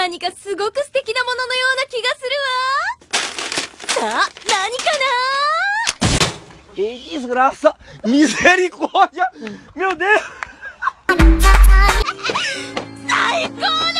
すごく素敵なもののような気がするわ。さあ何かない、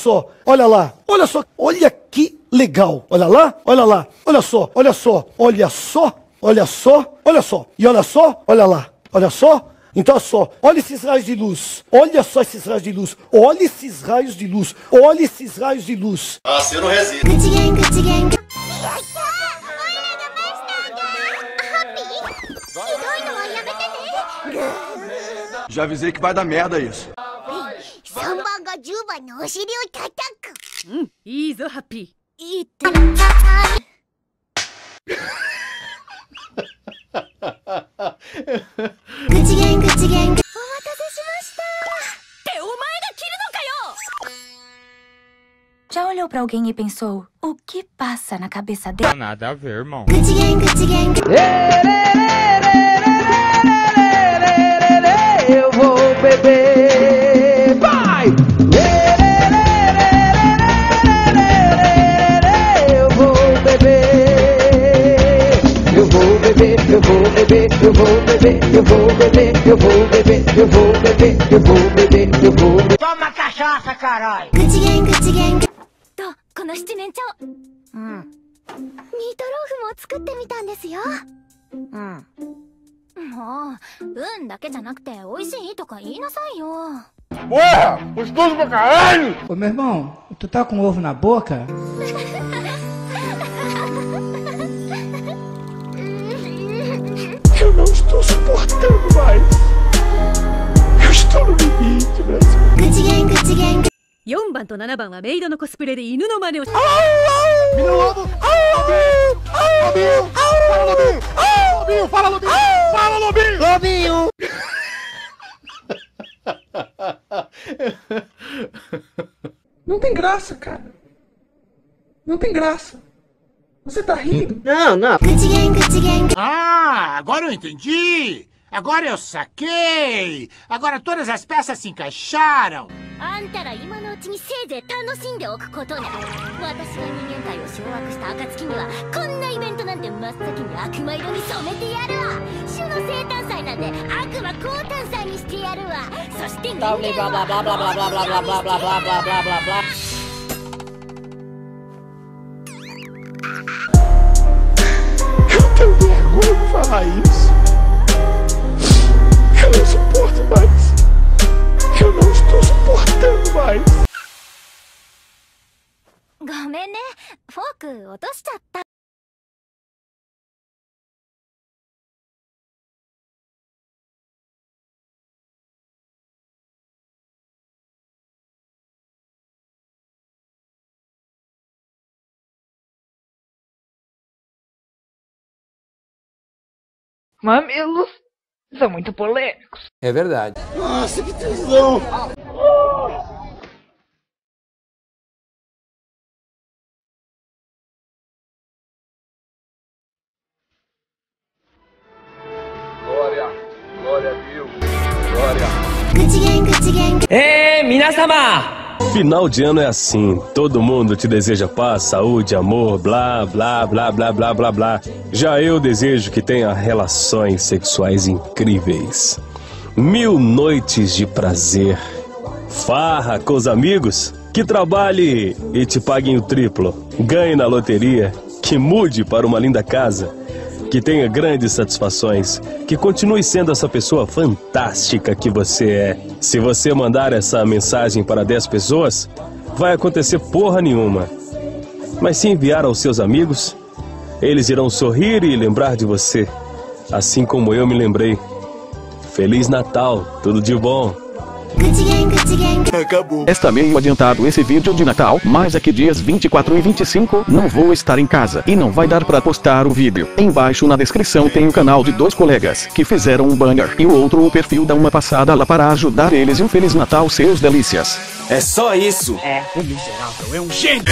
só, olha lá, olha só, olha que legal. Olha lá, olha lá, olha só, olha só, olha só, olha só, olha só. E olha só, olha lá, olha só. Então só, olha esses raios de luz, olha só esses raios de luz, olha esses raios de luz, olha esses raios de luz. Ah, você não resisto. Já avisei que vai dar merda isso. 3番が10番のお尻を叩くいいぞハッピーいいってお待たせしましたってお前が着るのかよ Já olhou pra alguém e pensou: o que passa na cabeça dele? Nada a ver, irmão. 口ゲン口ゲン Eu vou beber! Vou beber, eu vou beber, eu vou beber, eu vou beber, eu vou beber, eu vou beber, eu vou beber, eu vou beber. Toma cachaça, caralho! 口ゲン口ゲンとこの七年鳥うんミートローフも作ってみたんですようんもう運だけじゃなくて美味しいとか言いなさいよ Ô meu irmão, tu tá com ovo na boca? estou suportando mais. Eu estou no limite, Brasil. 口ゲン口ゲン4番と7番はメイドのコスプレで犬の真似をし Menino Lobo! Lobinho! Lobinho! Fala, Lobinho! Fala, Lobinho! Fala, Lobinho! Lobinho! Não tem graça, cara. Não tem graça. Você tá rindo? Não, não. Ah, agora eu entendi! Agora eu saquei! Agora todas as peças se encaixaram! あんたら今のうちにせいぜい楽しんでおくことね私が人間界を掌握した暁にはこんなイベントなんて真っ先に悪魔色に染めてやるわ種の生誕祭なんて悪魔降誕祭にしてやるわそして人間は falar isso. Eu não suporto mais. Eu não estou suportando mais. ごめんねフォーク落としちゃった「 Mamilos são muito polêmicos. É verdade. Nossa, que tesão. Glória, glória a Deus. Glória. 口ゲン口 Final de ano é assim, todo mundo te deseja paz, saúde, amor, blá, blá, blá, blá, blá, blá, blá. Já eu desejo que tenha relações sexuais incríveis. Mil noites de prazer. Farra com os amigos, que trabalhe e te paguem o triplo. Ganhe na loteria, que mude para uma linda casa. Que tenha grandes satisfações, que continue sendo essa pessoa fantástica que você é. Se você mandar essa mensagem para 10 pessoas, vai acontecer porra nenhuma. Mas se enviar aos seus amigos, eles irão sorrir e lembrar de você, assim como eu me lembrei. Feliz Natal, tudo de bom. Acabou. Está meio adiantado esse vídeo de Natal, mas aqui dias 24 e 25 não vou estar em casa e não vai dar pra postar o vídeo. Embaixo na descrição tem o canal de dois colegas que fizeram um banner e o outro o perfil dá uma passada lá para ajudar eles e um Feliz Natal seus delícias. É só isso. É, o miserável é um gênio.